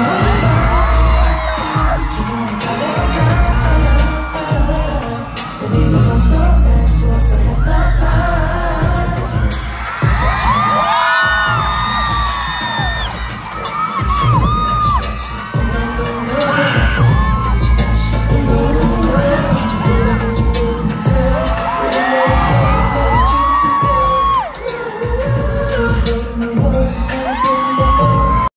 Oh.